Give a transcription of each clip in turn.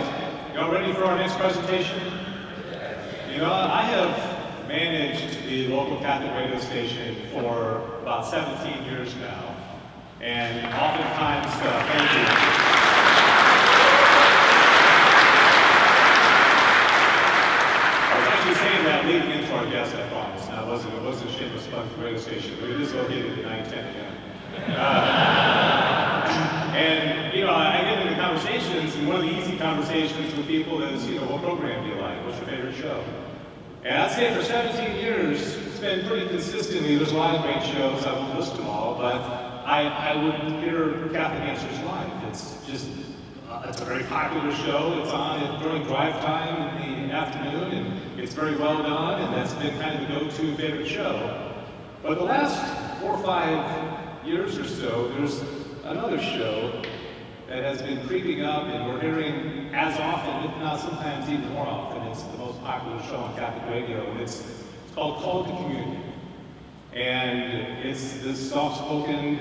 right, y'all ready for our next presentation? You know, I have managed the local Catholic radio station for about 17 years now, and oftentimes, uh, thank you. I was actually saying that leading into our guest, I promise. Now, it wasn't, it wasn't shameless plug for the radio station, but it is located at 910 again. Uh, and, you know, I I get into and one of the easy conversations with people is, you know, what program do you like? What's your favorite show? And I'd say for 17 years, it's been pretty consistently, there's a lot of great shows, I won't list them all, but I, I would hear Catholic Answers Live. It's just, uh, it's a very popular show. It's on during drive time in the afternoon, and it's very well done, and that's been kind of the go-to favorite show. But the last four or five years or so, there's another show that has been creeping up, and we're hearing as often, if not sometimes even more often. It's the most popular show on Catholic radio, and it's, it's called Call to Communion. And it's this soft-spoken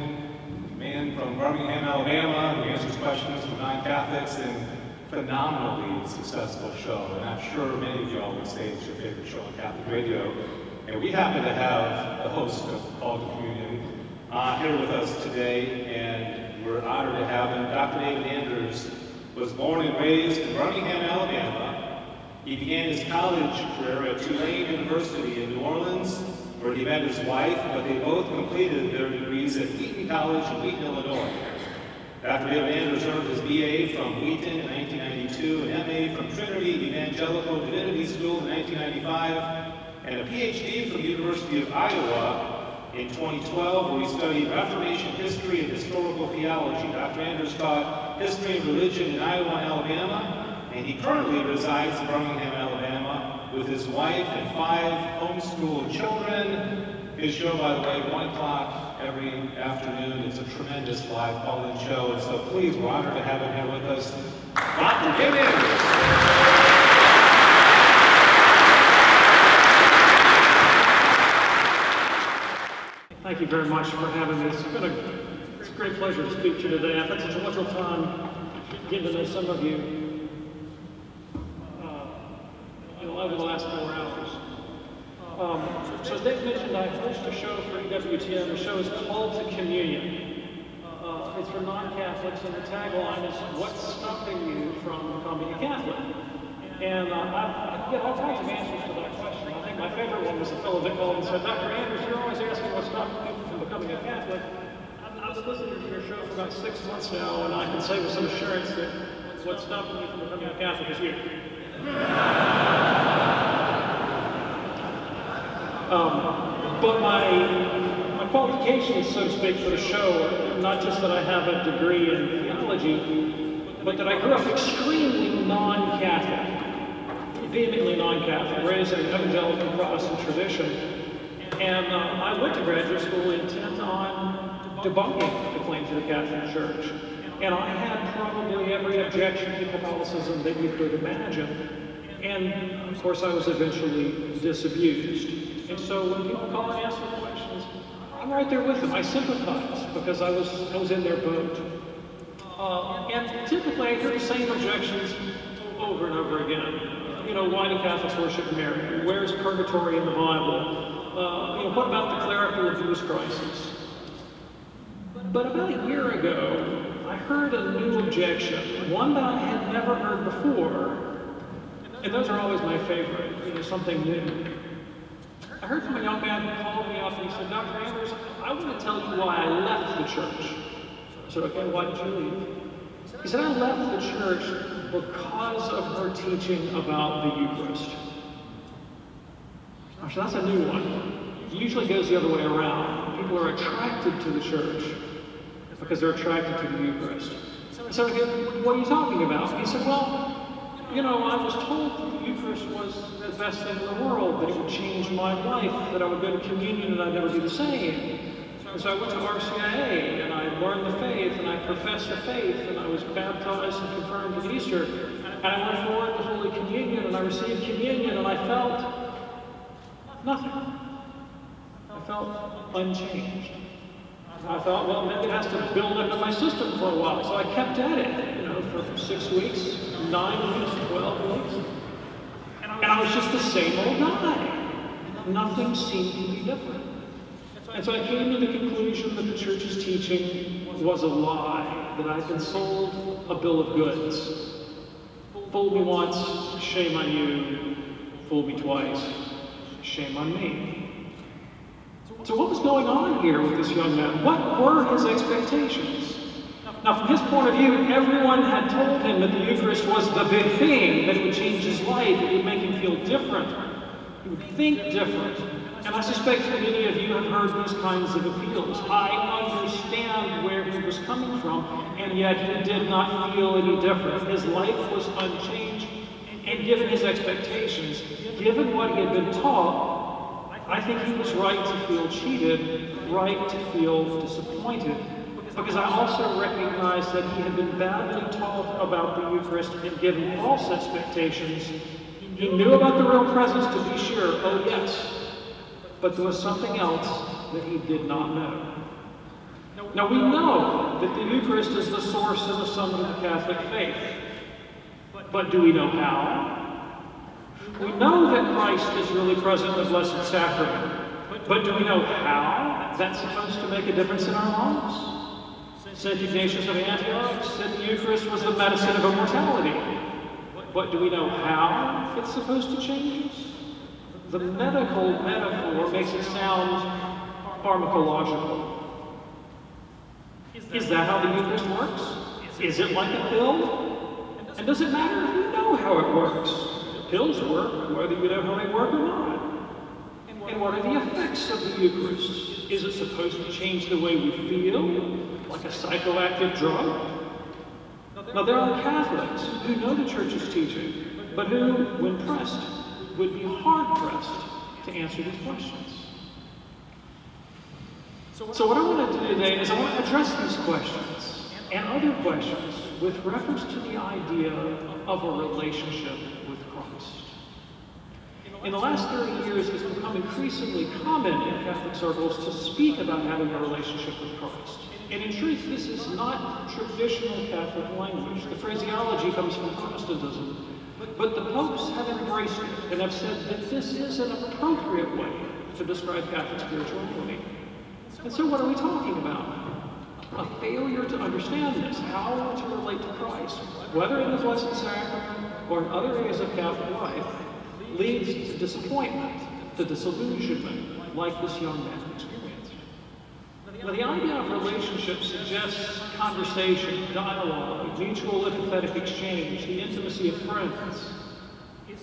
man from Birmingham, Alabama, who answers questions from non-Catholics, and phenomenally successful show. And I'm sure many of y'all would say it's your favorite show on Catholic radio. And we happen to have the host of Call to Communion uh, here with us today, and we're honored to have him. Dr. David Anders was born and raised in Birmingham, Alabama. He began his college career at Tulane University in New Orleans, where he met his wife, but they both completed their degrees at Wheaton College in Wheaton, Illinois. Dr. David Anders earned his BA from Wheaton in 1992, an MA from Trinity Evangelical Divinity School in 1995, and a PhD from the University of Iowa in 2012, we studied Reformation history and historical theology. Dr. Anders taught history and religion in Iowa and Alabama, and he currently resides in Birmingham, Alabama, with his wife and five homeschooled children. His show, by the way, 1 o'clock every afternoon. It's a tremendous live call-in show, and so please, we're honored to have him here with us. Dr. David Thank you very much for having me. It's been a, it's a great pleasure to speak to you today. I've had such a wonderful time getting to know some of you, uh, over the last four hours. Um, so as Dave mentioned, I host a show for EWTN. The show is called to Communion. Uh, it's for non-Catholics, and the tagline is, what's stopping you from becoming a Catholic? And uh, I get all kinds of answers to that question. I think my favorite one was a fellow that called and said, Dr. Anders, you're always asking what's stopping people from becoming a Catholic. I've, I've listening to your show for about six months now, and I can say with some assurance that what's stopping me from becoming a Catholic is you. Um, but my, my qualifications, so to speak, for the show are not just that I have a degree in theology, but that I grew up extremely non-Catholic, vehemently non-Catholic, raised in an evangelical Protestant tradition. And uh, I went to graduate school intent on debunking the claims of the Catholic Church. And I had probably every objection to Catholicism that you could imagine. And of course, I was eventually disabused. And so when people call and ask me questions, I'm right there with them. I sympathize because I was I was in their boat. Uh, and typically, I hear the same objections over and over again. You know, why do Catholics worship Mary? Where's purgatory in the Bible? Uh, you know, what about the clerical abuse crisis? But about a year ago, I heard a new objection, one that I had never heard before, and those are always my favorite, you know, something new. I heard from a young man who called me up and he said, Dr. Anders, I want to tell you why I left the church. I said, okay, why did you leave? He said, I left the church because of her teaching about the Eucharist. Said, that's a new one. It usually goes the other way around. People are attracted to the church because they're attracted to the Eucharist. Said, what are you talking about? He said, well, you know, I was told that the Eucharist was the best thing in the world, that it would change my life, that I would go to communion and I'd never be the same. And so I went to RCIA and I learned the faith and I professed the faith and I was baptized and confirmed at Easter. And I went forward to Holy Communion and I received communion and I felt nothing. I felt unchanged. I thought, well, maybe it has to build into my system for a while. So I kept at it, you know, for six weeks, nine weeks, 12 weeks. And I was just the same old guy. Nothing seemed to be different. And so I came to the conclusion that the church's teaching was a lie, that I'd been sold a bill of goods. Fooled me once, shame on you. Fooled me twice, shame on me. So what was going on here with this young man? What were his expectations? Now, from his point of view, everyone had told him that the Eucharist was the big thing, that would change his life, it would make him feel different, he would think different. And I suspect many of you have heard these kinds of appeals. I understand where he was coming from, and yet he did not feel any different. His life was unchanged, and given his expectations, given what he had been taught, I think he was right to feel cheated, right to feel disappointed. Because I also recognize that he had been badly taught about the Eucharist and given false expectations. He knew about the real presence to be sure, oh yes, but there was something else that he did not know. Now we know that the Eucharist is the source and the summit of the Catholic faith. But do we know how? We know that Christ is really present in the Blessed Sacrament. But do we know how that's supposed to make a difference in our lives? St. Ignatius of Antioch said the Eucharist was the medicine of immortality. But do we know how it's supposed to change us? The medical metaphor makes it sound pharmacological. Is that how the Eucharist works? Is it like a pill? And does it matter if you know how it works? Pills work whether you know how they work or not. And what are the effects of the Eucharist? Is it supposed to change the way we feel, like a psychoactive drug? Now, there are Catholics who know the Church's teaching, but who, when pressed, would be hard-pressed to answer these questions. So what I want to do today is I want to address these questions and other questions with reference to the idea of a relationship with Christ. In the last 30 years, it's become increasingly common in Catholic circles to speak about having a relationship with Christ. And in truth, this is not traditional Catholic language. The phraseology comes from Protestantism. But the popes have embraced it and have said that this is an appropriate way to describe Catholic spirituality. And so what are we talking about? A failure to understand this, how to relate to Christ, whether in the Blessed Sacrament or in other areas of Catholic life, leads to disappointment, to disillusionment, like this young man. Now, the idea of relationship suggests conversation, dialogue, mutual empathetic exchange, the intimacy of friends.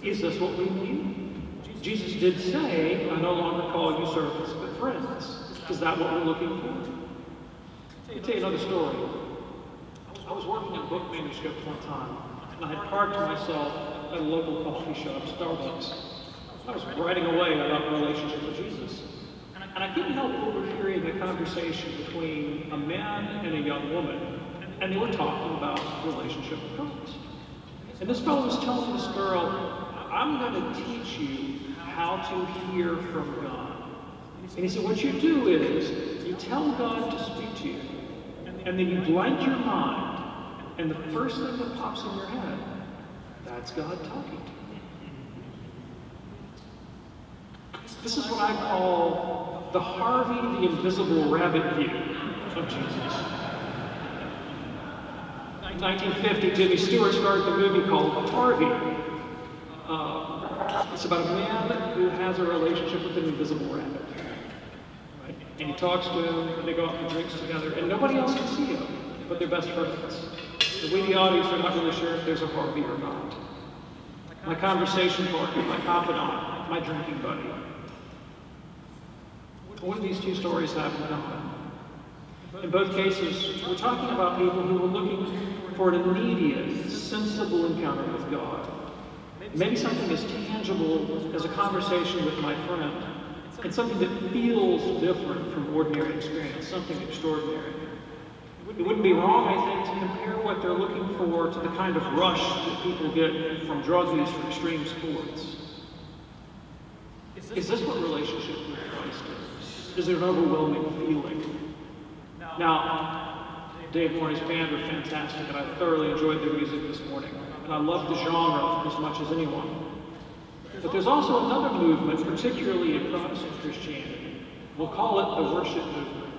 Is this what we mean? Jesus did say, I no longer call you servants, but friends. Is that what we're looking for? I'll tell you another story. I was working on book manuscripts one time, and I had parked myself at a local coffee shop, Starbucks. I was writing away about the relationship with Jesus. And I couldn't help overhearing the conversation between a man and a young woman, and they were talking about relationship with. And this fellow was telling this girl, I'm going to teach you how to hear from God. And he said, what you do is, you tell God to speak to you, and then you blank your mind, and the first thing that pops in your head, that's God talking to you. This is what I call the Harvey the Invisible Rabbit view of Jesus. In 1950, Jimmy Stewart started the movie called Harvey. Uh, it's about a man who has a relationship with an invisible rabbit. Right? And he talks to him, and they go out for drinks together, and nobody else can see him, but they're best friends. So we, the audience, are not really sure if there's a Harvey or not. My conversation partner, my confidant, my drinking buddy. What do these two stories have in common? In both cases, we're talking about people who were looking for an immediate, sensible encounter with God. Maybe something as tangible as a conversation with my friend, and something that feels different from ordinary experience, something extraordinary. It wouldn't be wrong, I think, to compare what they're looking for to the kind of rush that people get from drug use or extreme sports. Is this what relationship with Christ is? Is an overwhelming feeling? Now, Dave Morey's band were fantastic, and I thoroughly enjoyed their music this morning. And I love the genre as much as anyone. But there's also another movement, particularly in Protestant Christianity. We'll call it the worship movement,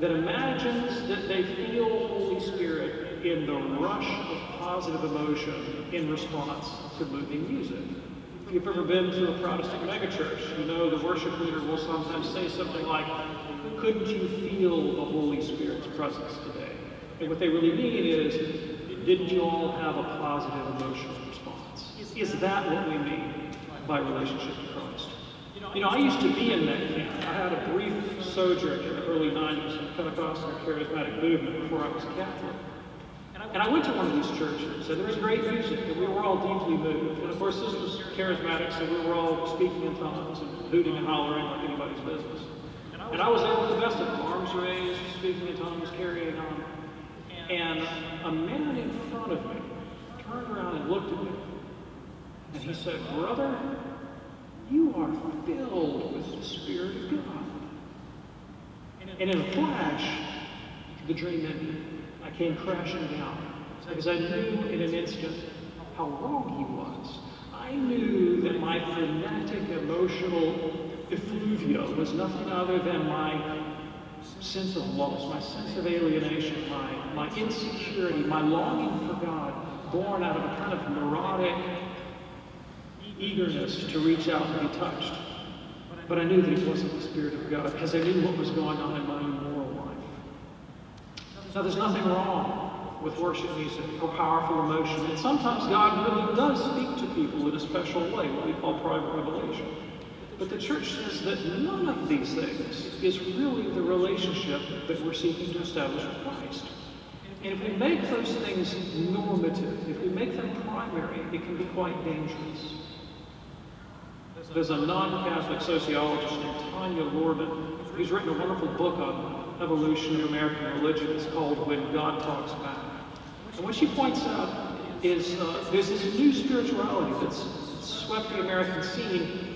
that imagines that they feel Holy Spirit in the rush of positive emotion in response to moving music. If you've ever been to a Protestant megachurch, you know the worship leader will sometimes say something like, couldn't you feel the Holy Spirit's presence today? And what they really mean is, didn't you all have a positive emotional response? Is that what we mean by relationship to Christ? You know, I used to be in that camp. I had a brief sojourn in the early 90s in the Pentecostal charismatic movement before I was Catholic. And I went to one of these churches, and there was great music, and we were all deeply moved. And of course, this was charismatic, so we were all speaking in tongues and hooting and hollering like anybody's business. And I was there with the best of them, arms raised, speaking in tongues, carrying on. And a man in front of me turned around and looked at me. And he said, Brother, you are filled with the Spirit of God. And in a flash, the dream ended. I came crashing down because I knew in an instant how wrong he was. I knew that my frenetic emotional effluvia was nothing other than my sense of loss, my sense of alienation, my, my insecurity, my longing for God, born out of a kind of neurotic eagerness to reach out and be touched. But I knew that it wasn't the Spirit of God because I knew what was going on in my own moral life. Now, there's nothing wrong with worship music or powerful emotion. And sometimes God really does speak to people in a special way, what we call private revelation. But the church says that none of these things is really the relationship that we're seeking to establish with Christ. And if we make those things normative, if we make them primary, it can be quite dangerous. There's a non-Catholic sociologist named Tanya Luhrmann who's written a wonderful book on evolution of American religion. It's called When God Talks Back. And what she points out is uh, there's this new spirituality that's swept the American scene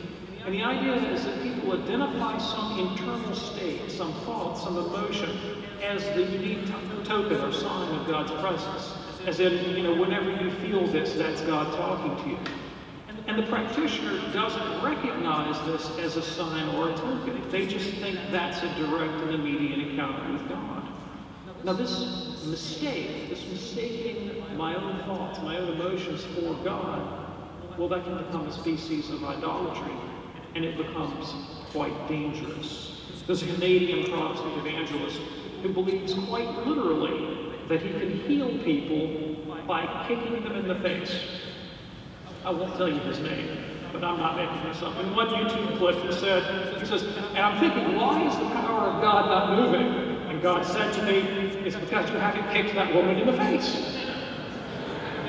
and the idea is that people identify some internal state, some thought, some emotion, as the unique token or sign of God's presence. As in, you know, whenever you feel this, that's God talking to you. And the practitioner doesn't recognize this as a sign or a token. They just think that's a direct and immediate encounter with God. Now, this mistake, this mistaking my own thoughts, my own emotions for God, well, that can become a species of idolatry and it becomes quite dangerous. There's a Canadian Protestant evangelist who believes quite literally that he can heal people by kicking them in the face. I won't tell you his name, but I'm not making this up. In one YouTube clip, said, he says, and I'm thinking, why is the power of God not moving? And God said to me, it's because you haven't kicked that woman in the face.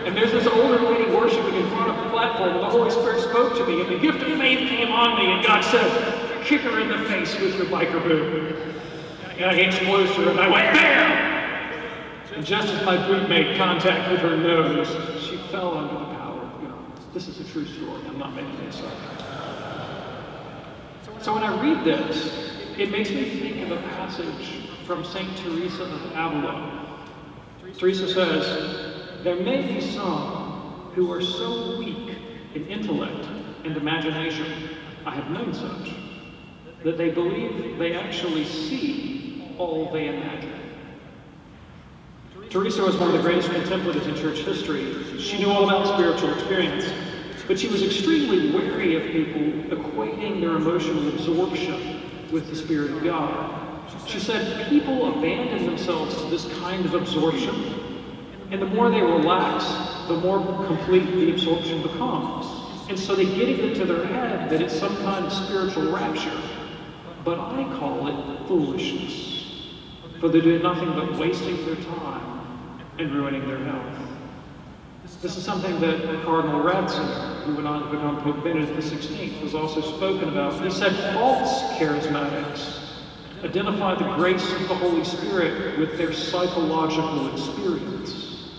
And there's this older lady worshiping in front of the platform, and the Holy Spirit spoke to me, and the gift of faith came on me, and God said, kick her in the face with your biker boot. And I inched closer, and I went, BAM! And just as my boot made contact with her nose, she fell under the power of God. This is a true story. I'm not making this up. So when I read this, it makes me think of a passage from St. Teresa of Avila. Teresa says, there may be some who are so weak in intellect and imagination, I have known such, that they believe they actually see all they imagine. Teresa was one of the greatest contemplatives in church history. She knew all about spiritual experience, but she was extremely wary of people equating their emotional absorption with the Spirit of God. She said people abandon themselves to this kind of absorption and the more they relax, the more complete the absorption becomes. And so they get it into their head that it's some kind of spiritual rapture. But I call it foolishness. For they do nothing but wasting their time and ruining their health. This is something that Cardinal Ratzinger, who went on to become Pope Benedict XVI, has also spoken about. He said false charismatics identify the grace of the Holy Spirit with their psychological experience.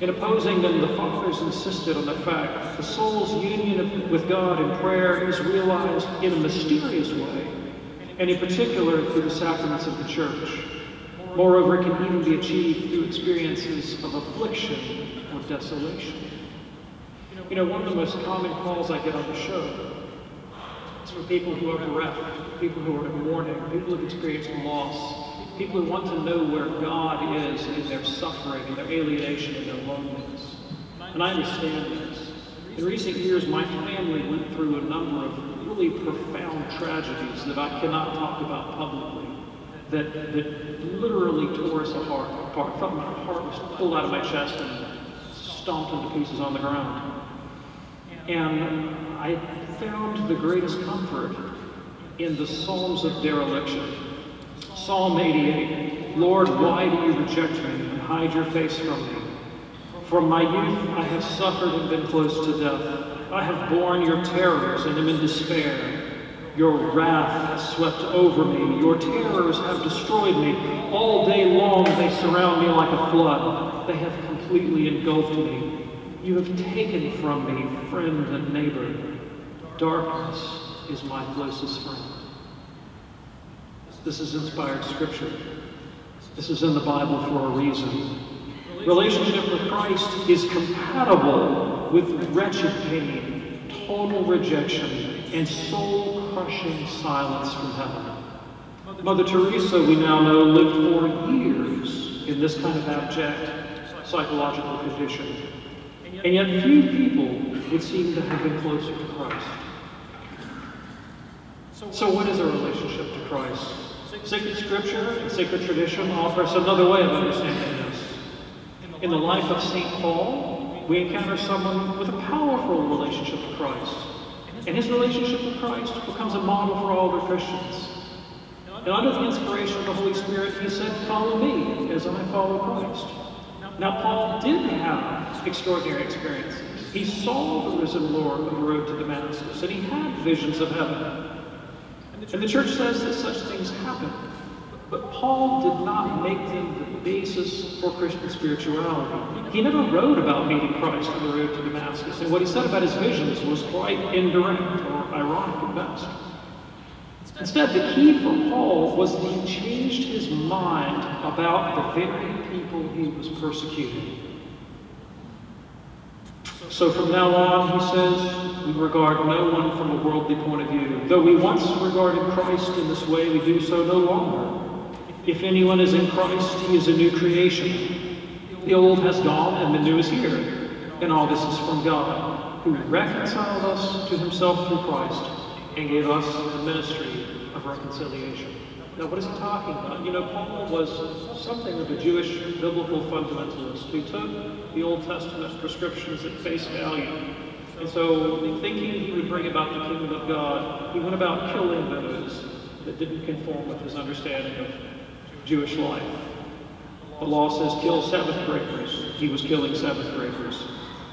In opposing them, the fathers insisted on the fact that the soul's union with God in prayer is realized in a mysterious way, and in particular through the sacraments of the church. Moreover, it can even be achieved through experiences of affliction or desolation. You know, one of the most common calls I get on the show from people who are bereft, people who are in mourning, people who have experienced loss, people who want to know where God is in their suffering, in their alienation, in their loneliness. And I understand this. In recent years, my family went through a number of really profound tragedies that I cannot talk about publicly, that, that literally tore us apart. apart. Felt my heart was pulled out of my chest and stomped into pieces on the ground. And I found the greatest comfort in the Psalms of dereliction. Psalm 88 Lord, why do you reject me and hide your face from me? From my youth I have suffered and been close to death. I have borne your terrors and am in despair. Your wrath has swept over me. Your terrors have destroyed me. All day long they surround me like a flood. They have completely engulfed me. You have taken from me friend and neighbor. Darkness is my closest friend. This is inspired scripture. This is in the Bible for a reason. Relationship with Christ is compatible with wretched pain, total rejection, and soul-crushing silence from heaven. Mother Teresa, we now know, lived for years in this kind of abject psychological condition. And yet few people would seem to have been closer to Christ. So what is our relationship to Christ? Sacred Scripture and sacred tradition offer us another way of understanding this. In the life of St. Paul, we encounter someone with a powerful relationship to Christ. And his relationship with Christ becomes a model for all other Christians. And under the inspiration of the Holy Spirit, he said, Follow me as I follow Christ. Now, Paul did have extraordinary experiences. He saw the risen Lord on the road to Damascus, and he had visions of heaven. And the church says that such things happen. But Paul did not make them the basis for Christian spirituality. He never wrote about meeting Christ on the road to Damascus, and what he said about his visions was quite indirect or ironic at best. Instead, the key for Paul was that he changed his mind about the very people he was persecuting. So from now on, he says, we regard no one from a worldly point of view. Though we once regarded Christ in this way, we do so no longer. If anyone is in Christ, he is a new creation. The old has gone and the new is here. And all this is from God, who reconciled us to himself through Christ and gave us the ministry of reconciliation. Now, what is he talking about? You know, Paul was something of a Jewish biblical fundamentalist who took the Old Testament prescriptions at face value. And so, thinking he would bring about the kingdom of God, he went about killing those that didn't conform with his understanding of Jewish life. The law says kill Sabbath breakers. He was killing Sabbath breakers.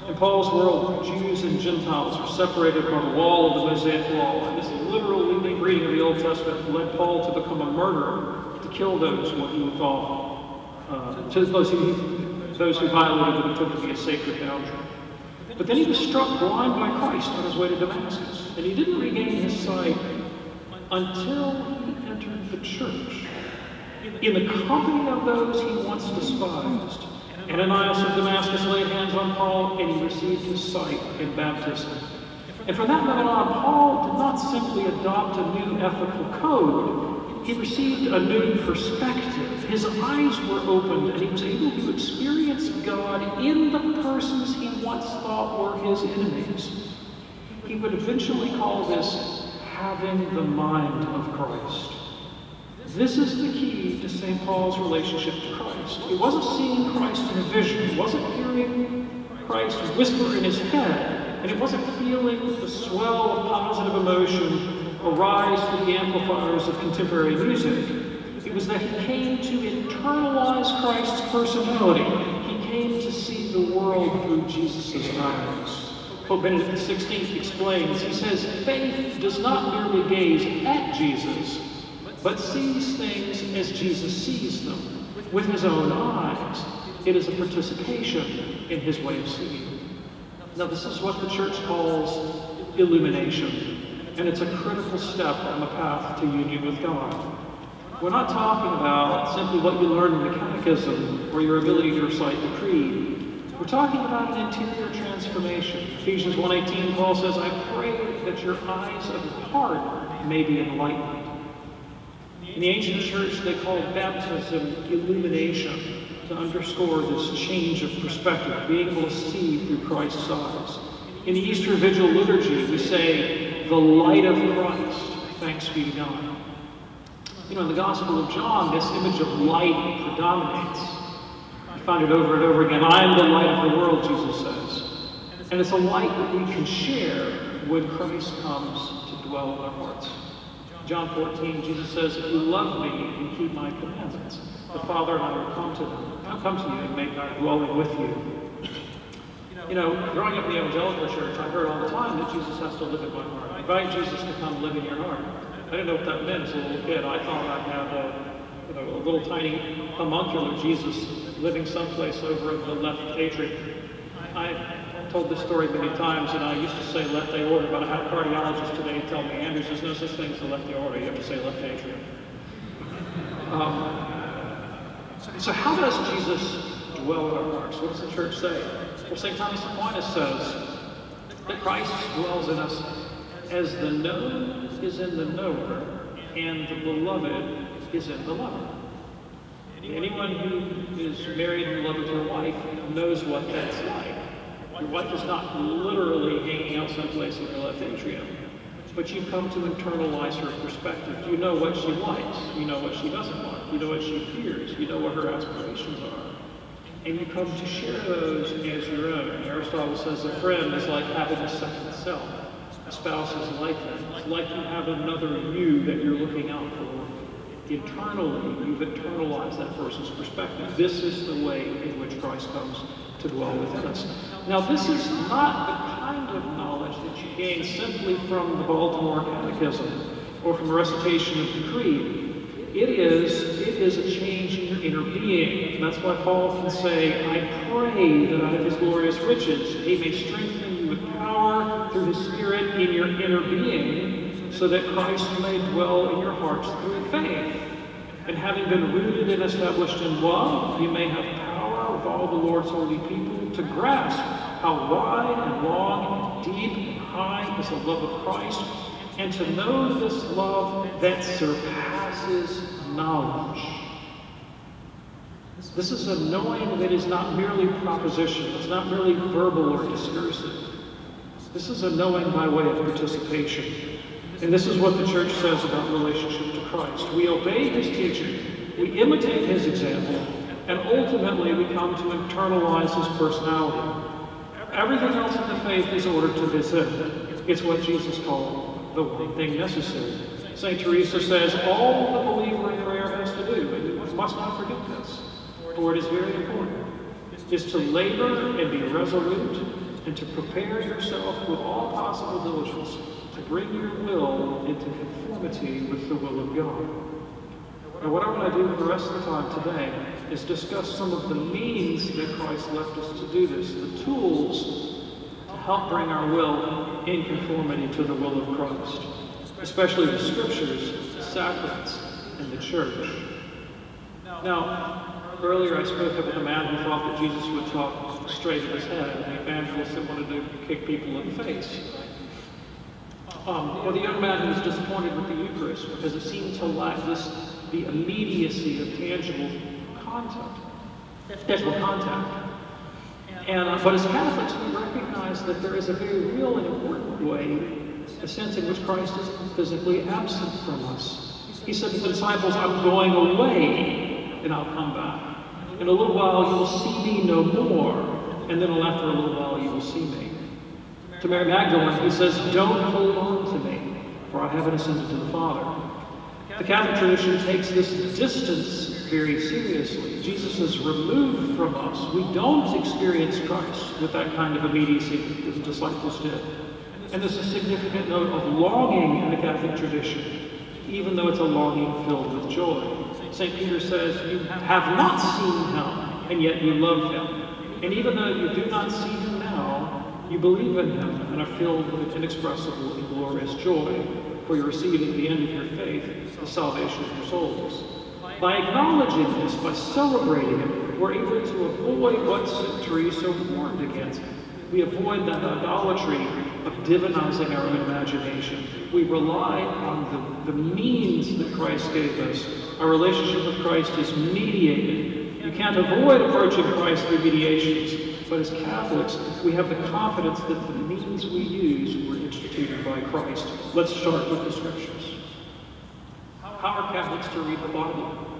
In Paul's world, Jews and Gentiles were separated by the wall of the Mosaic law, and this literal reading of the Old Testament led Paul to become a murderer, to kill those what he thought, uh, to those who, those who violated what he took to be a sacred boundary. But then he was struck blind by Christ on his way to Damascus, and he didn't regain his sight until he entered the church in the company of those he once despised. Ananias of Damascus laid hands on Paul, and he received his sight in baptism. And from that moment on, Paul did not simply adopt a new ethical code, he received a new perspective. His eyes were opened, and he was able to experience God in the persons he once thought were his enemies. He would eventually call this having the mind of Christ. This is the key to St. Paul's relationship to Christ. It wasn't seeing Christ in a vision. It wasn't hearing Christ whisper in his head. And it wasn't feeling the swell of positive emotion arise through the amplifiers of contemporary music. It was that he came to internalize Christ's personality. He came to see the world through Jesus' eyes. Pope Benedict XVI explains, he says, faith does not merely gaze at Jesus, but sees things as Jesus sees them, with his own eyes. It is a participation in his way of seeing. Now, this is what the church calls illumination, and it's a critical step on the path to union with God. We're not talking about simply what you learn in the catechism or your ability to recite the creed. We're talking about an interior transformation. Ephesians 1.18, Paul says, I pray that your eyes of your heart may be enlightened. In the ancient church, they called baptism illumination to underscore this change of perspective, being able to see through Christ's eyes. In the Easter Vigil liturgy, we say, the light of Christ, thanks be to God. You know, in the Gospel of John, this image of light predominates. I find it over and over again. I am the light of the world, Jesus says. And it's a light that we can share when Christ comes to dwell in our hearts. John 14, Jesus says, If you love me and keep my commandments, the Father and I will come to them. I'll come to you and make our dwelling with you. You know, growing up in the evangelical church, I heard all the time that Jesus has to live in my heart. Invite Jesus to come live in your heart. I didn't know what that meant as a little kid. I thought I had a, you know, a little tiny homuncular Jesus living someplace over in the left atrium. I told this story many times, and I used to say left aorta, but I had a cardiologist today tell me, Anders, there's no such thing as the left aorta. You have to say left atrium. Um, so how does Jesus dwell in our hearts? What does the church say? Well, St. Thomas Aquinas says that Christ dwells in us as the known is in the knower and the beloved is in the lover. Anyone who is married and in love with your wife knows what that's like. Your wife is not literally hanging out someplace in your left atrium, but you've come to internalize her perspective. You know what she likes. You know what she doesn't like. You know what she fears. You know what her aspirations are. And you come to share those as your own. Aristotle says a friend is like having a second self. A spouse is like that. It's like you have another you that you're looking out for. Internally, you've internalized that person's perspective. This is the way in which Christ comes to dwell within us. Now, this is not the kind of knowledge that you gain simply from the Baltimore Catechism or from recitation of the Creed. It is, it is a change in your inner being. That's why Paul can say, I pray that out of his glorious riches he may strengthen you with power through his Spirit in your inner being, so that Christ may dwell in your hearts through faith. And having been rooted and established in love, you may have with all the Lord's holy people to grasp how wide and long and deep and high is the love of Christ, and to know this love that surpasses knowledge. This is a knowing that is not merely proposition, it's not merely verbal or discursive. This is a knowing by way of participation. And this is what the church says about relationship to Christ. We obey his teaching, we imitate his example, and ultimately we come to internalize his personality. Everything else in the faith is ordered to this end. It's what Jesus called the one thing necessary. St. Teresa says all the believer in prayer has to do, and you must not forget this, for it is very important, is to labor and be resolute and to prepare yourself with all possible diligence to bring your will into conformity with the will of God. Now, what I want to do for the rest of the time today is discuss some of the means that Christ left us to do this, the tools to help bring our will in conformity to the will of Christ, especially the scriptures, the sacraments, and the church. Now, earlier I spoke about a man who thought that Jesus would talk straight at his head, and the evangelist that wanted to kick people in the face. Um, or the young man who was disappointed with the Eucharist because it seemed to lack this the immediacy of tangible contact, tangible contact. And uh, but as Catholics, we recognize that there is a very real and important way, a sense in which Christ is physically absent from us. He said to the disciples, "I'm going away, and I'll come back. In a little while, you will see me no more, and then after a little while, you will see me." To Mary Magdalene, he says, "Don't hold on to me, for I haven't ascended to the Father." The Catholic tradition takes this distance very seriously. Jesus is removed from us. We don't experience Christ with that kind of immediacy that the disciples did. And there's a significant note of longing in the Catholic tradition, even though it's a longing filled with joy. St. Peter says, You have not seen him, and yet you love him. And even though you do not see him now, you believe in him and are filled with inexpressible and glorious joy. for you receive at the end of your faith the salvation of your souls. By acknowledging this, by celebrating it, we're able to avoid what Teresa warned against. We avoid that idolatry of divinizing our own imagination. We rely on the, the means that Christ gave us. Our relationship with Christ is mediated. You can't avoid approaching Christ through mediations, but as Catholics, we have the confidence that the means we use were instituted by Christ. Let's start with the Scriptures. How are Catholics to read the Bible?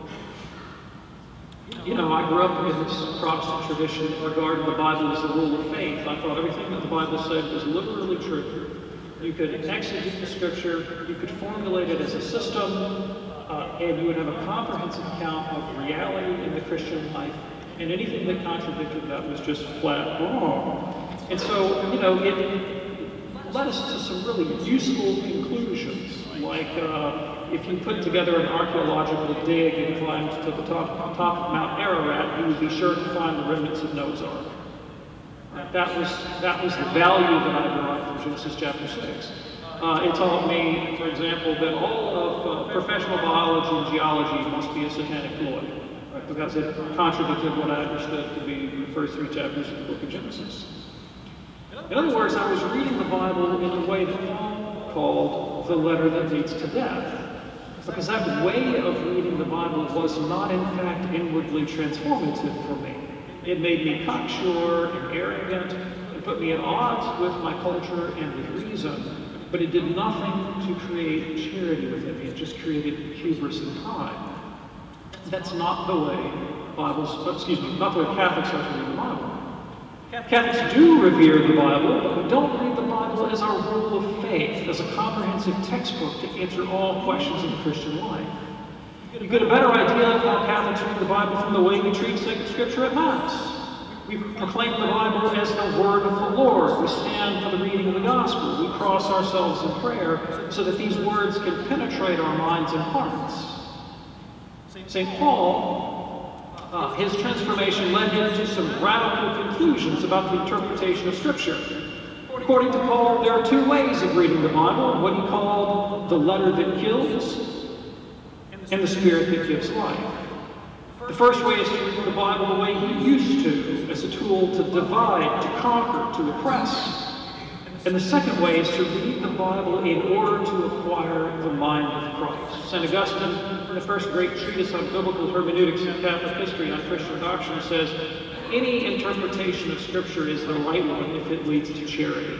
You know, I grew up in this Protestant tradition regarding the Bible as the rule of faith. I thought everything that the Bible said was literally true. You could exegete the Scripture, you could formulate it as a system, uh, and you would have a comprehensive account of reality in the Christian life. And anything that contradicted that was just flat wrong. And so, you know, it led us to some really useful conclusions, like uh, if you put together an archaeological dig and climbed to the top, top of Mount Ararat, you would be sure to find the remnants of Noah's Ark. That was, that was the value that I derived from Genesis chapter 6. Uh, it taught me, for example, that all of uh, professional biology and geology must be a satanic ploy, right? because it contradicted what I understood to be the first three chapters of the book of Genesis. In other words, I was reading the Bible in the way that Paul called the letter that leads to death. Because that way of reading the Bible was not, in fact, inwardly transformative for me. It made me cocksure and arrogant. It put me at odds with my culture and with reason. But it did nothing to create charity within me. It just created hubris and pride. That's not the way Bibles, oh, excuse me, not the way Catholics are to read the Bible. Catholics do revere the Bible, but we don't read the Bible as our rule of faith, as a comprehensive textbook to answer all questions of Christian life. You get a better idea of how Catholics read the Bible from the way we treat sacred scripture at Mass. We proclaim the Bible as the word of the Lord. We stand for the reading of the gospel. We cross ourselves in prayer so that these words can penetrate our minds and hearts. St. Paul uh, his transformation led him to some radical conclusions about the interpretation of Scripture. According to Paul, there are two ways of reading the Bible what he called the letter that kills and the spirit that gives life. The first way is to read the Bible the way he used to, as a tool to divide, to conquer, to oppress. And the second way is to read the Bible in order to acquire the mind of Christ. St. Augustine, in the first great treatise on biblical hermeneutics and Catholic history on Christian doctrine, says, any interpretation of Scripture is the right one if it leads to charity.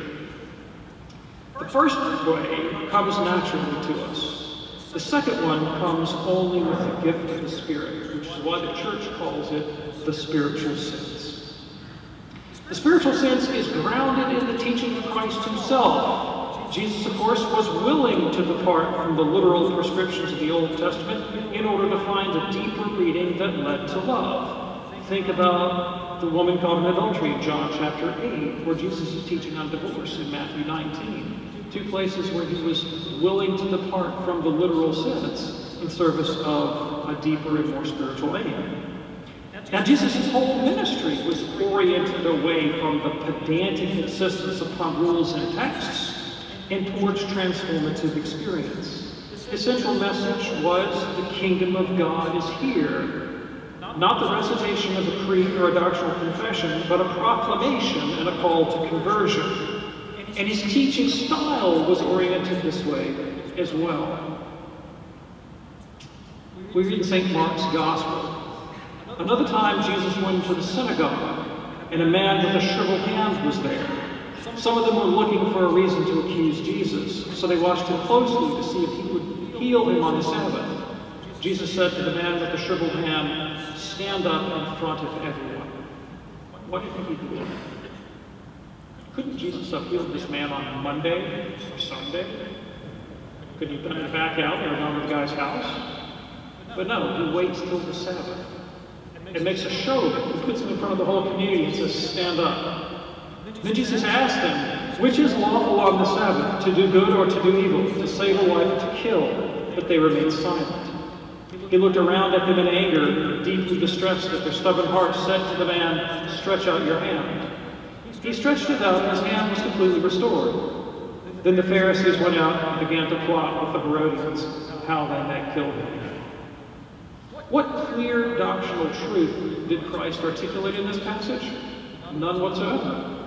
The first way comes naturally to us. The second one comes only with the gift of the Spirit, which is why the Church calls it the spiritual sense. The spiritual sense is grounded in the teaching of Christ himself. Jesus, of course, was willing to depart from the literal prescriptions of the Old Testament in order to find a deeper reading that led to love. Think about the woman caught in adultery in John chapter 8, where Jesus is teaching on divorce in Matthew 19. Two places where he was willing to depart from the literal sense in service of a deeper and more spiritual aim. Now, Jesus' whole ministry was oriented away from the pedantic insistence upon rules and texts and towards transformative experience. His central message was the kingdom of God is here. Not the recitation of a creed or a doctrinal confession, but a proclamation and a call to conversion. And his teaching style was oriented this way as well. We read St. Mark's Gospel Another time, Jesus went into the synagogue, and a man with a shriveled hand was there. Some of them were looking for a reason to accuse Jesus, so they watched him closely to see if he would heal him on the Sabbath. Jesus said to the man with the shriveled hand, Stand up in front of everyone. What think he did? Couldn't Jesus have healed this man on Monday or Sunday? Couldn't he done it back out or gone to the guy's house? But no, he waits till the Sabbath. It makes a show he puts him in front of the whole community and says, stand up. Then Jesus asked them, which is lawful on the Sabbath, to do good or to do evil, to save a life or to kill? But they remained silent. He looked around at them in anger, deeply distressed at their stubborn hearts, said to the man, Stretch out your hand. He stretched it out, and his hand was completely restored. Then the Pharisees went out and began to plot with the Herodians how they might kill him. What clear doctrinal truth did Christ articulate in this passage? None whatsoever.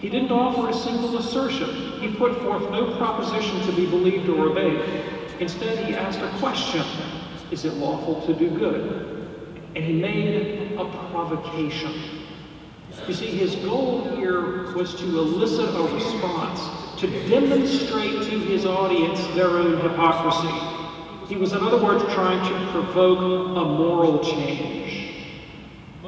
He didn't offer a single assertion. He put forth no proposition to be believed or obeyed. Instead, he asked a question Is it lawful to do good? And he made a provocation. You see, his goal here was to elicit a response, to demonstrate to his audience their own hypocrisy. He was, in other words, trying to provoke a moral change.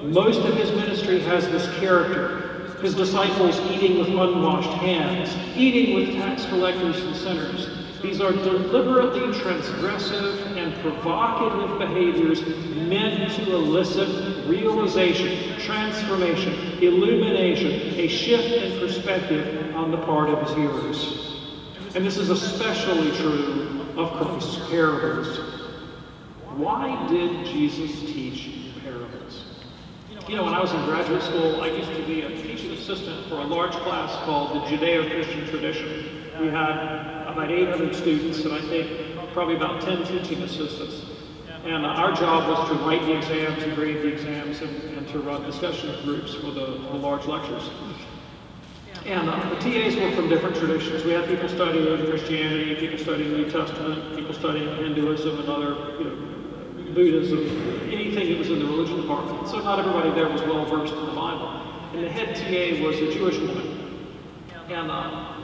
Most of his ministry has this character. His disciples eating with unwashed hands, eating with tax collectors and sinners. These are deliberately transgressive and provocative behaviors meant to elicit realization, transformation, illumination, a shift in perspective on the part of his hearers. And this is especially true of Christ's parables. Why did Jesus teach? You know, when I was in graduate school, I used to be a teaching assistant for a large class called the Judeo-Christian Tradition. We had about 800 students, and I think probably about 10 teaching assistants. And our job was to write the exams and grade the exams and, and to run discussion groups for the, the large lectures. And uh, the TAs were from different traditions. We had people studying Christianity, people studying the New Testament, people studying Hinduism and other, you know, Buddhism, anything that was in the religion department. So not everybody there was well versed in the Bible. And the head TA was a Jewish woman. And uh,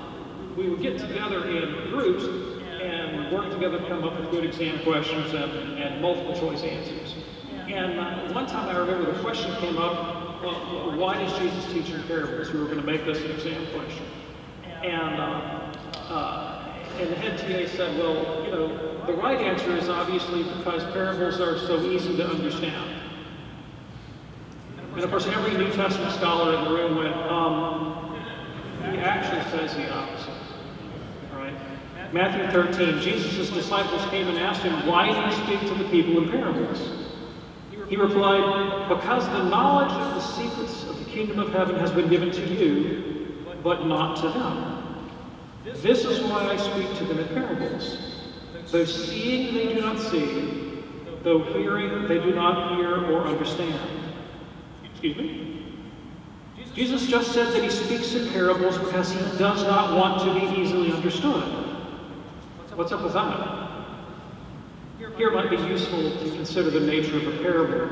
we would get together in groups and work together to come up with good exam questions and, and multiple choice answers. And uh, one time I remember the question came up, well, why does Jesus teach in parables? We were going to make this an exam question. And, uh, uh, and the head TA said, well, you know, the right answer is obviously because parables are so easy to understand. And of course, every New Testament scholar in the room went, um, he actually says the opposite. Right? Matthew 13, Jesus' disciples came and asked him, Why do you speak to the people in parables? He replied, Because the knowledge of the secrets of the kingdom of heaven has been given to you, but not to them. This is why I speak to them in parables. Though seeing they do not see, though hearing they do not hear or understand. Excuse me? Jesus just said that he speaks in parables because he does not want to be easily understood. What's up with that? Here might be useful to consider the nature of a parable.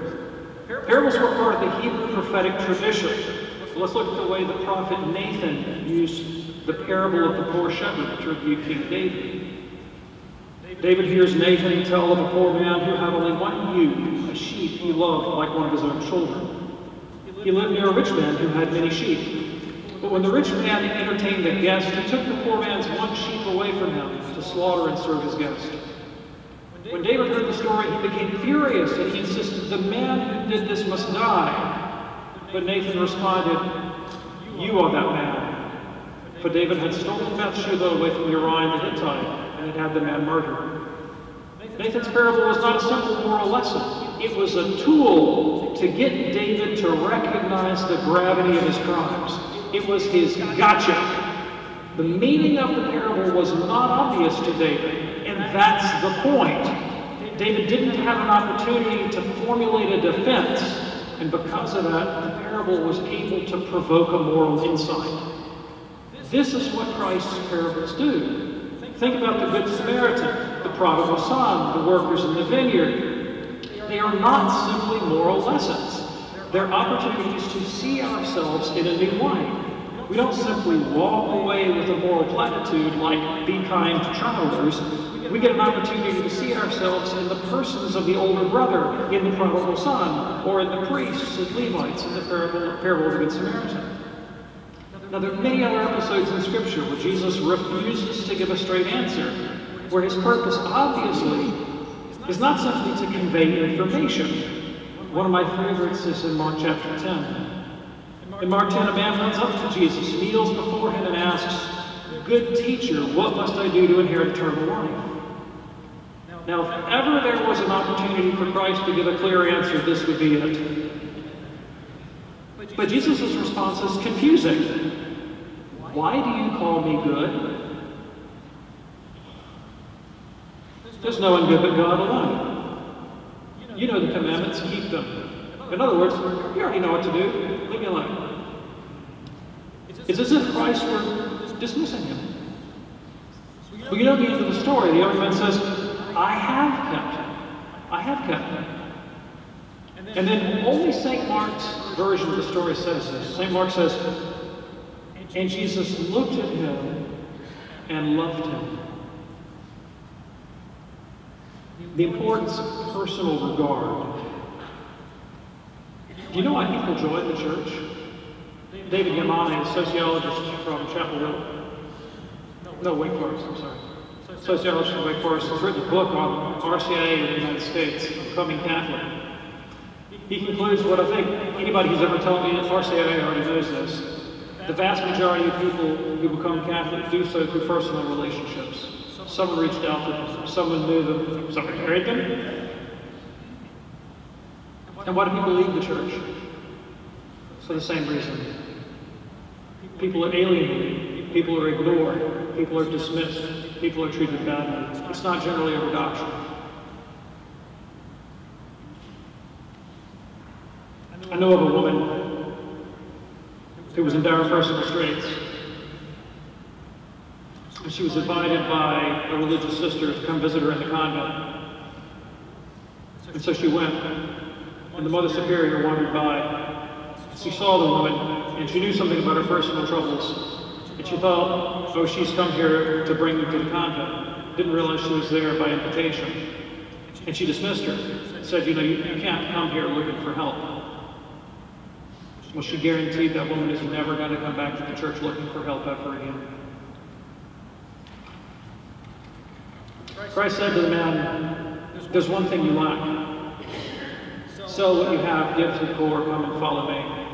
Parables were part of the Hebrew prophetic tradition. Let's look at the way the prophet Nathan used the parable of the poor shepherd to King David. David hears Nathan tell of a poor man who had only one ewe, a sheep he loved like one of his own children. He lived near a rich man who had many sheep. But when the rich man entertained the guest, he took the poor man's one sheep away from him to slaughter and serve his guest. When David heard the story, he became furious and he insisted, The man who did this must die. But Nathan responded, You are that man. For David had stolen Bathsheba away from Uriah the Hittite and had had the man murdered. Nathan's parable was not a simple moral lesson. It was a tool to get David to recognize the gravity of his crimes. It was his gotcha. The meaning of the parable was not obvious to David, and that's the point. David didn't have an opportunity to formulate a defense, and because of that, the parable was able to provoke a moral insight. This is what Christ's parables do. Think about the Good Samaritan, the prodigal son, the workers in the vineyard. They are not simply moral lessons. They're opportunities to see ourselves in a new light. We don't simply walk away with a moral platitude like, be kind to travelers. We get an opportunity to see ourselves in the persons of the older brother, in the prodigal son, or in the priests and Levites in the parable, parable of the Good Samaritan. Now, there are many other episodes in Scripture where Jesus refuses to give a straight answer, where his purpose, obviously, is not simply to convey information. One of my favorites is in Mark chapter 10. In Mark 10, a man runs up to Jesus, kneels before him, and asks, Good teacher, what must I do to inherit eternal life? Now, if ever there was an opportunity for Christ to give a clear answer, this would be it. But Jesus' response is confusing. Why do you call me good? There's no one good but God alone. You know the commandments, keep them. In other words, you already know what to do. Leave me alone. It's as if Christ were dismissing him. Well, you know the end of the story. The young man says, I have kept him. I have kept him. And then only St. Mark's version of the story says this. St. Mark says, And Jesus looked at him and loved him. The importance of personal regard. Do you know why people join the church? David Yamane, a sociologist from Chapel Hill. No, Wake Forest, I'm sorry. Sociologist from Wake Forest has written a book on RCIA in the United States, Becoming Catholic. He concludes what I think anybody who's ever told me at RCIA already knows this. The vast majority of people who become Catholic do so through personal relationships. Someone reached out to them, someone knew them, someone married them. And why do people leave the church? For the same reason. People are alienated, people are ignored, people are dismissed, people are treated badly. It's not generally a doctrine. I know of a woman who was in dire personal straits. And she was invited by a religious sister to come visit her in the convent. And so she went. And the Mother Superior wandered by. She saw the woman, and she knew something about her personal troubles. And she thought, oh, she's come here to bring me to the convent. Didn't realize she was there by invitation. And she dismissed her. Said, you know, you, you can't come here looking for help. Well, she guaranteed that woman is never going to come back to the church looking for help ever again. Christ said to the man, There's one thing you lack. Sell what you have, give to the poor, come and follow me.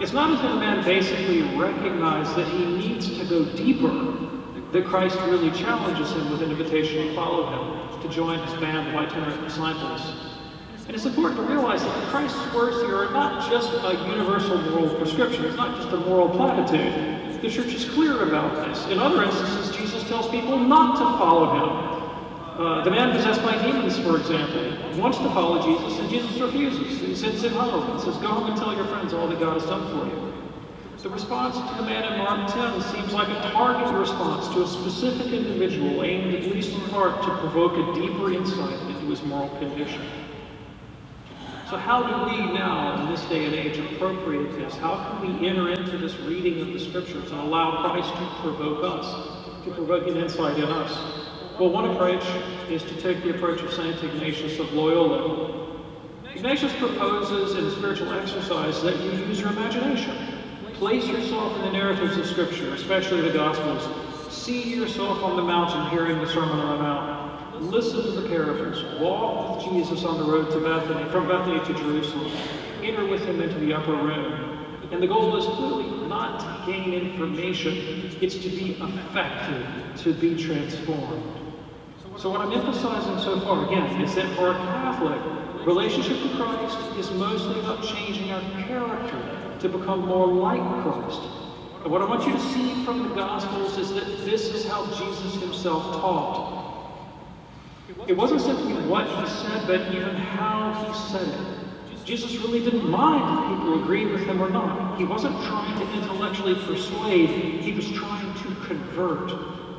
It's not if the man basically recognized that he needs to go deeper, that Christ really challenges him with an invitation to follow him, to join his band of itinerant disciples. And it's important to realize that Christ's words here are not just a universal moral prescription. It's not just a moral platitude. The church is clear about this. In other instances, Jesus tells people not to follow him. Uh, the man possessed by demons, for example, wants to follow Jesus, and Jesus refuses. He sends him home and says, Go home and tell your friends all that God has done for you. The response to the man in Mark 10 seems like a targeted response to a specific individual aimed at least in part to provoke a deeper insight into his moral condition. So how do we now, in this day and age, appropriate this? How can we enter into this reading of the Scriptures and allow Christ to provoke us, to provoke an insight in us? Well, one approach is to take the approach of St. Ignatius of Loyola. Ignatius proposes in spiritual exercise that you use your imagination. Place yourself in the narratives of Scripture, especially the Gospels. See yourself on the mountain hearing the Sermon on the Mount. Listen to the parables. Walk with Jesus on the road to Bethany, from Bethany to Jerusalem. Enter with him into the upper room. And the goal is clearly not to gain information, it's to be effective, to be transformed. So what I'm emphasizing so far, again, is that for a Catholic, relationship with Christ is mostly about changing our character to become more like Christ. And what I want you to see from the Gospels is that this is how Jesus himself taught. It wasn't simply what he said, but even how he said it. Jesus really didn't mind if people agreed with him or not. He wasn't trying to intellectually persuade, he was trying to convert.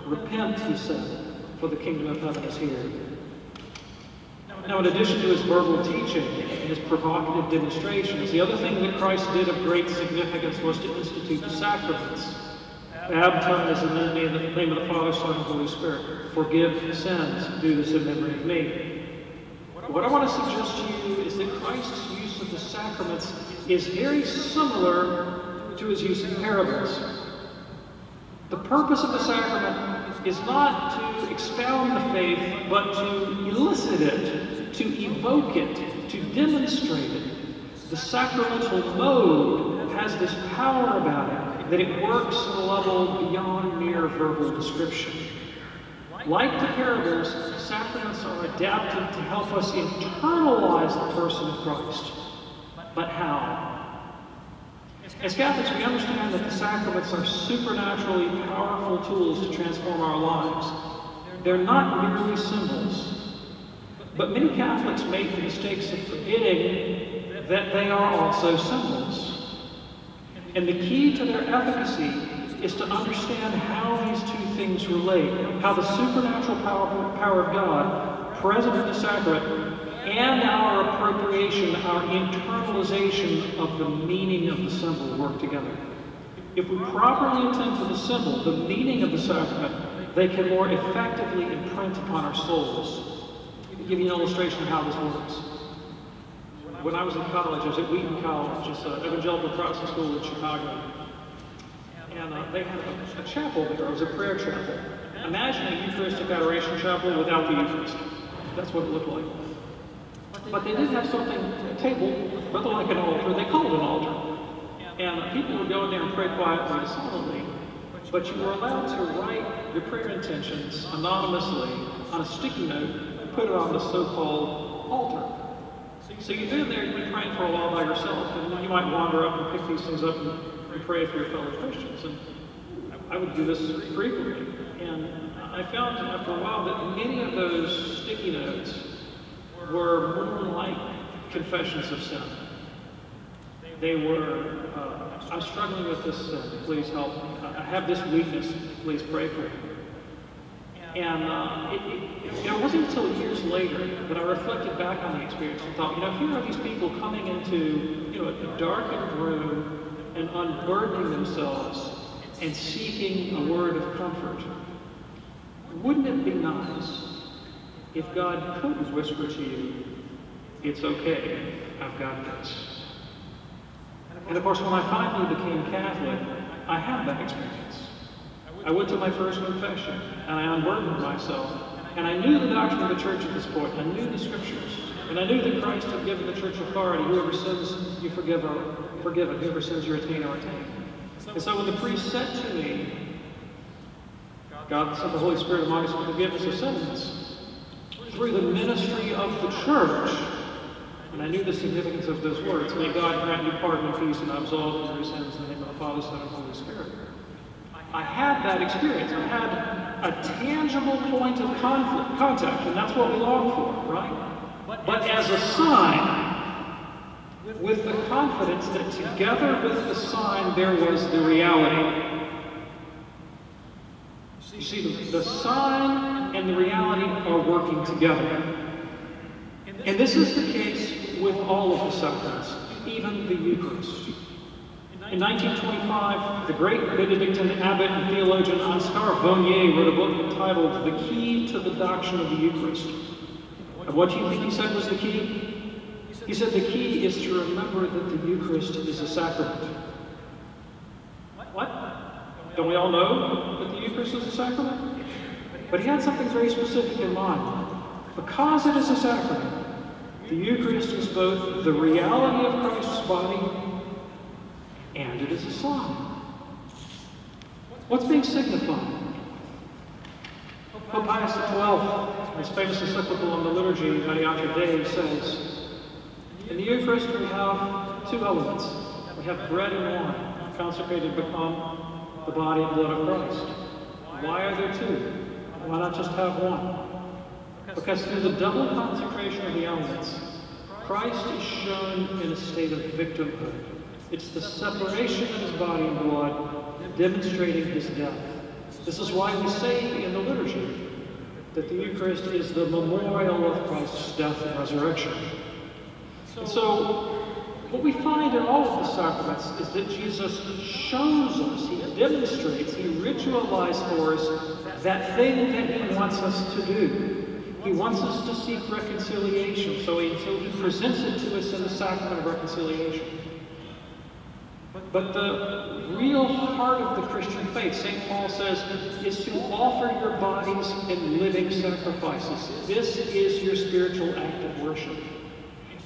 Repent, he said, for the kingdom of heaven is here. Now, in addition to his verbal teaching and his provocative demonstrations, the other thing that Christ did of great significance was to institute the sacraments. Baptize in the name of the Father, Son, and Holy Spirit. Forgive sins. Do this in memory of me. What I want to suggest to you is that Christ's use of the sacraments is very similar to his use of parables. The purpose of the sacrament is not to expound the faith, but to elicit it, to evoke it, to demonstrate it. The sacramental mode has this power about it that it works on a level beyond mere verbal description. Like the parables, sacraments are adapted to help us internalize the person of Christ. But how? As Catholics, we understand that the sacraments are supernaturally powerful tools to transform our lives. they're not merely symbols. But many Catholics make the mistakes of forgetting that they are also symbols. And the key to their efficacy is to understand how these two things relate, how the supernatural power, power of God, present in the sacrament, and our appropriation, our internalization of the meaning of the symbol work together. If we properly attend to the symbol, the meaning of the sacrament, they can more effectively imprint upon our souls. I'll give you an illustration of how this works. When I was in college, I was at Wheaton College, it's an evangelical Protestant school in Chicago. And uh, they had a, a chapel there, it was a prayer chapel. Imagine a Eucharistic adoration chapel without the Eucharist. That's what it looked like. But they did have something, a table, rather like an altar, they called it an altar. And people would go in there and pray quietly and silently, but you were allowed to write your prayer intentions anonymously on a sticky note and put it on the so-called altar. So you'd be in there, you'd be praying for a while by yourself, and you might wander up and pick these things up and, and pray for your fellow Christians. And I would do this frequently. And I found after a while that many of those sticky notes were more like confessions of sin. They were, uh, I'm struggling with this sin, please help me. I have this weakness, please pray for me. And uh, it, it, it, wasn't until years later that I reflected back on the experience and thought, you know, here are these people coming into, you know, a darkened room and unburdening themselves and seeking a word of comfort. Wouldn't it be nice if God could whisper to you, it's okay, I've got this. And of course, when I finally became Catholic, I had that experience. I went to my first confession, and I unburdened myself, and I knew the doctrine of the church at this point. I knew the scriptures, and I knew that Christ had given the church authority. Whoever sins, you forgive, or forgiven. Whoever sins, you retain, or retain. And so when the priest said to me, God sent the Holy Spirit among us for forgiveness of sins, through the ministry of the church, and I knew the significance of those words. May God grant you pardon and peace and absolve you your sins in the name of the Father, Son, and Holy Spirit. I had that experience. I had a tangible point of conflict, contact, and that's what we long for, right? But as a sign, with the confidence that together with the sign there was the reality. You see, the, the sign and the reality are working together. And this is the case with all of the sacraments, even the Eucharist. In 1925, the great Benedictine abbot and theologian Anscar Vonier wrote a book entitled The Key to the Doctrine of the Eucharist. And what do you think he said was the key? He said the key is to remember that the Eucharist is a sacrament. What? Don't we all know that the Eucharist is a sacrament? But he had something very specific in mind. Because it is a sacrament, the Eucharist is both the reality of Christ's body and it is a sign. What's being signified? Pope Pius XII, in his famous encyclical on the liturgy, Mediator Dei, says, In the Eucharist we have two elements. We have bread and wine, consecrated become um, the body and blood of Christ. Why are there two? Why not just have one? Because through the double consecration of the elements, Christ is shown in a state of victimhood. It's the separation of his body and blood, demonstrating his death. This is why we say in the liturgy that the Eucharist is the memorial of Christ's death and resurrection. And so, what we find in all of the sacraments is that Jesus shows us, he demonstrates, he ritualizes for us that thing that he wants us to do. He wants us to seek reconciliation, so he, so he presents it to us in the sacrament of reconciliation. But the real heart of the Christian faith, St. Paul says, is to offer your bodies in living sacrifices. This is your spiritual act of worship.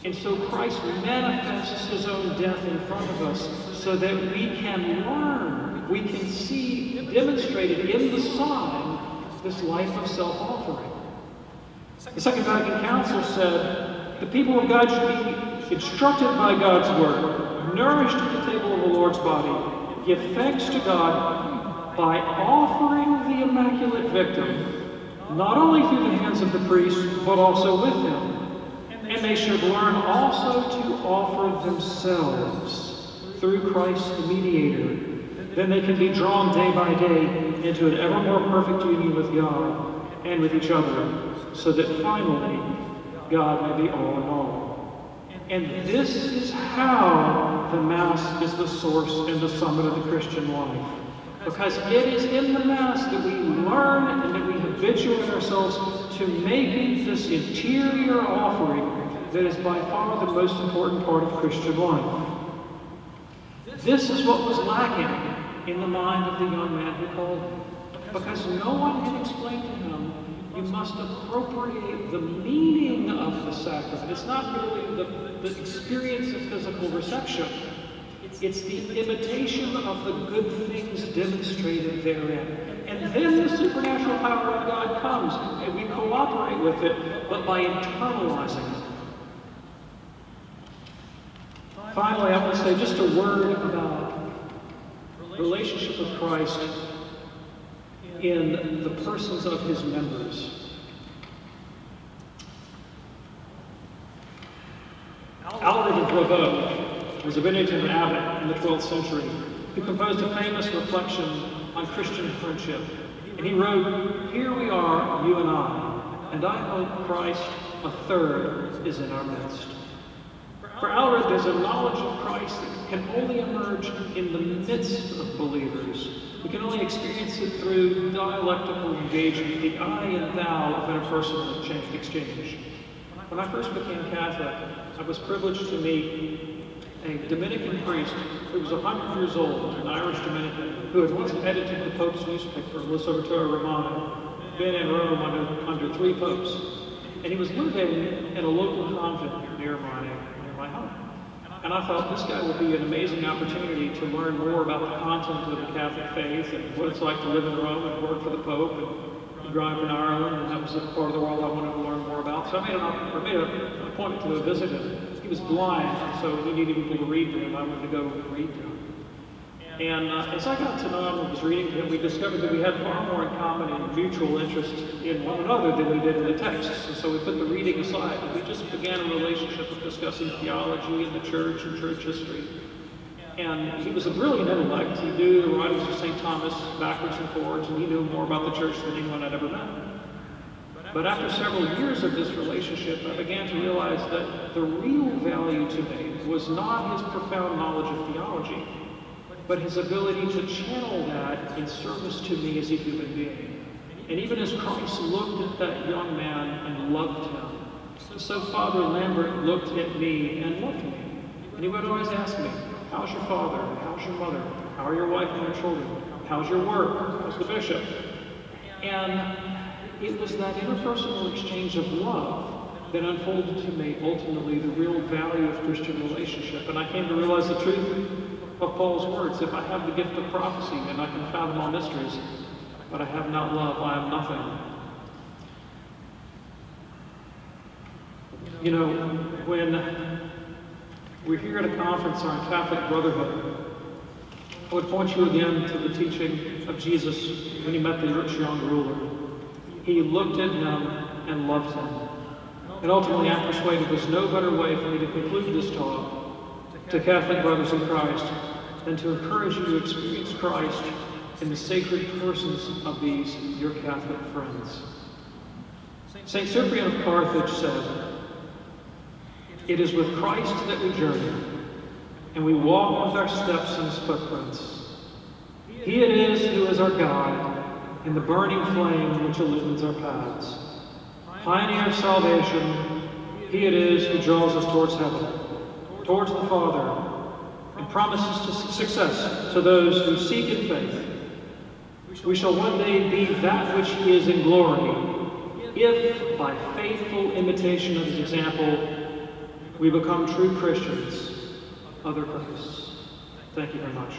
And so Christ manifests his own death in front of us so that we can learn, we can see demonstrated in the sign this life of self-offering. The Second Vatican Council said the people of God should be instructed by God's word, nourished at the table of the Lord's body, give thanks to God by offering the immaculate victim, not only through the hands of the priest, but also with him. And they should learn also to offer themselves through Christ the mediator. Then they can be drawn day by day into an ever more perfect union with God and with each other, so that finally God may be all in all. And this is how the Mass is the source and the summit of the Christian life. Because it is in the Mass that we learn and that we habituate ourselves to making this interior offering that is by far the most important part of Christian life. This is what was lacking in the mind of the young man who called him. Because no one had explained to him, you must appropriate the meaning of the sacrament. It's not merely the, the experience of physical reception. It's the imitation of the good things demonstrated therein. And then the supernatural power of God comes, and we cooperate with it, but by internalizing it. Finally, I want to say just a word about relationship with Christ in the persons of his members. Aelred of Clairvaux was a Benedictine abbot in the 12th century who composed a famous reflection on Christian friendship. And he wrote, Here we are, you and I, and I hope Christ, a third, is in our midst. For Aelred, there's a knowledge of Christ that can only emerge in the midst of believers. We can only experience it through dialectical engagement, the I and thou of interpersonal exchange. When I first became Catholic, I was privileged to meet a Dominican priest who was 100 years old, an Irish Dominican, who had once edited the Pope's newspaper, L'Osservatore Romano, been in Rome under, under three popes. And he was living in a local convent near home. And I thought this guy would be an amazing opportunity to learn more about the content of the Catholic faith and what it's like to live in Rome and work for the Pope and drive in Ireland, and that was the part of the world I wanted to learn more about. So I made an, made an appointment to go visit him. He was blind, so he needed people to read to him. I wanted to go read to him. And uh, as I got to know him and was reading him, we discovered that we had far more in common and mutual interest in one another than we did in the texts. And so we put the reading aside and we just began a relationship of discussing theology and the church and church history. And he was a brilliant intellect. He knew the writings of St. Thomas backwards and forwards, and he knew more about the church than anyone I'd ever met. But after several years of this relationship, I began to realize that the real value to me was not his profound knowledge of theology, but his ability to channel that in service to me as a human being. And even as Christ looked at that young man and loved him, so Father Lambert looked at me and loved me. And he would always ask me, How's your father? How's your mother? How are your wife and your children? How's your work? How's the bishop? And it was that interpersonal exchange of love that unfolded to me ultimately the real value of Christian relationship. And I came to realize the truth of Paul's words. If I have the gift of prophecy and I can fathom all mysteries, but I have not love, I am nothing. You know, when we're here at a conference on Catholic brotherhood, I would point you again to the teaching of Jesus when he met the rich young ruler. He looked at him and loved him. And ultimately, I'm persuaded there's no better way for me to conclude this talk to Catholic brothers in Christ than to encourage you to experience Christ in the sacred persons of these, your Catholic friends. St. Cyprian of Carthage said, It is with Christ that we journey, and we walk with our steps in his footprints. He it is who is our guide in the burning flame which illumines our paths. Pioneer of salvation, he it is who draws us towards heaven, towards the Father, and promises to success to those who seek in faith. We shall one day be that which he is in glory, if by faithful imitation of his example, we become true Christians, other Christs. Thank you very much.